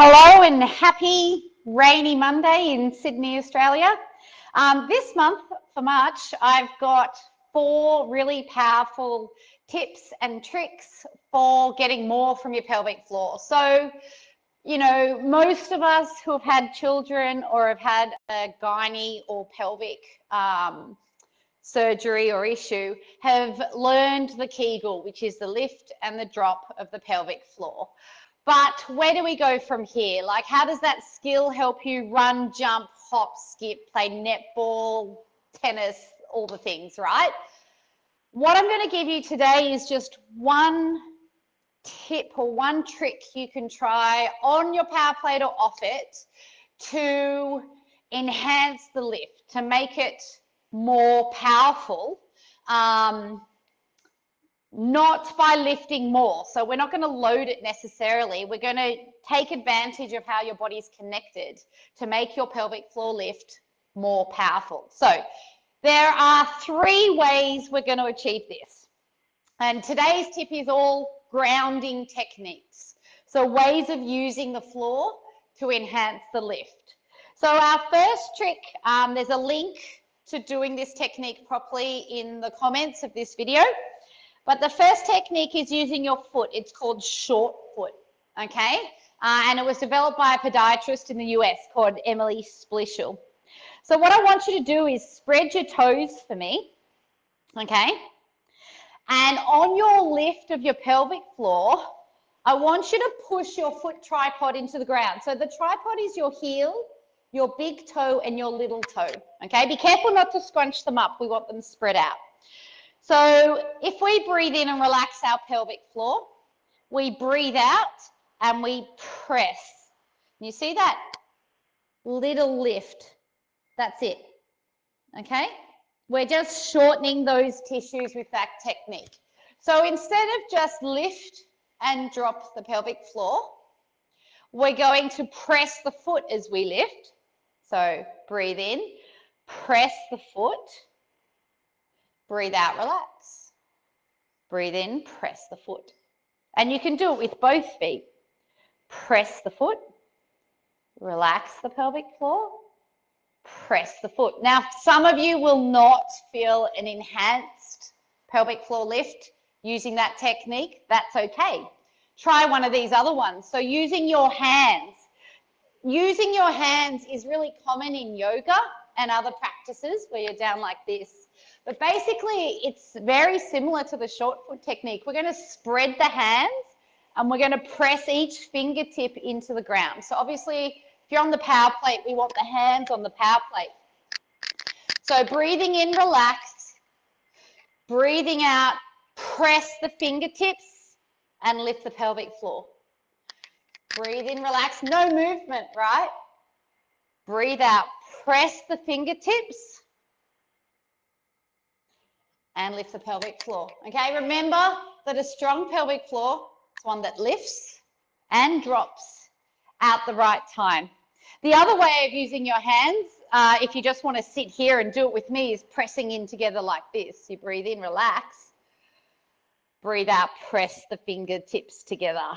Hello and happy rainy Monday in Sydney, Australia. Um, this month for March, I've got four really powerful tips and tricks for getting more from your pelvic floor. So, you know, most of us who have had children or have had a gynae or pelvic um, surgery or issue have learned the Kegel, which is the lift and the drop of the pelvic floor. But where do we go from here? Like, how does that skill help you run, jump, hop, skip, play netball, tennis, all the things, right? What I'm going to give you today is just one tip or one trick you can try on your power plate or off it to enhance the lift, to make it more powerful. Um, not by lifting more. So we're not going to load it necessarily. We're going to take advantage of how your body's connected to make your pelvic floor lift more powerful. So there are three ways we're going to achieve this. And today's tip is all grounding techniques. So ways of using the floor to enhance the lift. So our first trick, um, there's a link to doing this technique properly in the comments of this video. But the first technique is using your foot. It's called short foot, okay? Uh, and it was developed by a podiatrist in the US called Emily Splichal. So what I want you to do is spread your toes for me, okay? And on your lift of your pelvic floor, I want you to push your foot tripod into the ground. So the tripod is your heel, your big toe, and your little toe, okay? Be careful not to scrunch them up. We want them spread out. So if we breathe in and relax our pelvic floor, we breathe out and we press. You see that little lift? That's it. Okay? We're just shortening those tissues with that technique. So instead of just lift and drop the pelvic floor, we're going to press the foot as we lift. So breathe in, press the foot, Breathe out, relax. Breathe in, press the foot. And you can do it with both feet. Press the foot, relax the pelvic floor, press the foot. Now, some of you will not feel an enhanced pelvic floor lift using that technique. That's okay. Try one of these other ones. So using your hands. Using your hands is really common in yoga and other practices where you're down like this. But basically, it's very similar to the short foot technique. We're going to spread the hands and we're going to press each fingertip into the ground. So obviously, if you're on the power plate, we want the hands on the power plate. So breathing in, relax. Breathing out, press the fingertips and lift the pelvic floor. Breathe in, relax. No movement, right? Breathe out, press the fingertips and lift the pelvic floor. Okay, remember that a strong pelvic floor is one that lifts and drops at the right time. The other way of using your hands, uh, if you just want to sit here and do it with me, is pressing in together like this. You breathe in, relax. Breathe out, press the fingertips together.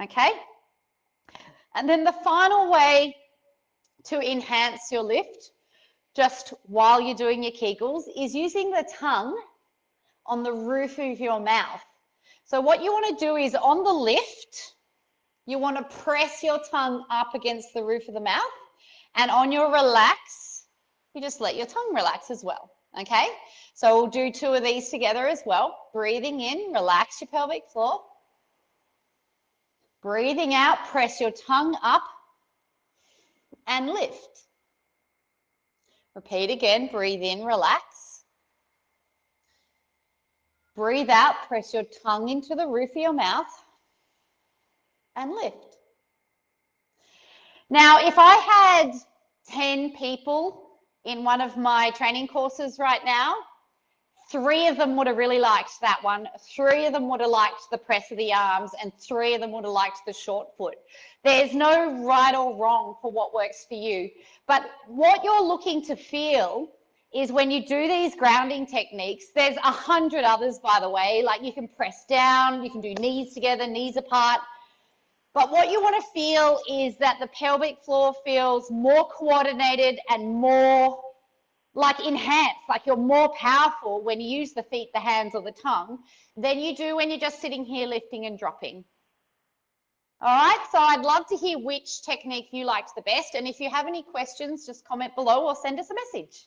Okay? And then the final way to enhance your lift just while you're doing your Kegels is using the tongue on the roof of your mouth. So what you want to do is on the lift, you want to press your tongue up against the roof of the mouth. And on your relax, you just let your tongue relax as well. Okay? So we'll do two of these together as well. Breathing in, relax your pelvic floor. Breathing out, press your tongue up and lift. Repeat again. Breathe in, relax. Breathe out, press your tongue into the roof of your mouth and lift. Now, if I had 10 people in one of my training courses right now, three of them would have really liked that one. Three of them would have liked the press of the arms, and three of them would have liked the short foot. There's no right or wrong for what works for you. But what you're looking to feel is when you do these grounding techniques, there's a hundred others, by the way, like you can press down, you can do knees together, knees apart. But what you want to feel is that the pelvic floor feels more coordinated and more like enhance, like you're more powerful when you use the feet, the hands, or the tongue than you do when you're just sitting here lifting and dropping. All right, so I'd love to hear which technique you liked the best. And if you have any questions, just comment below or send us a message.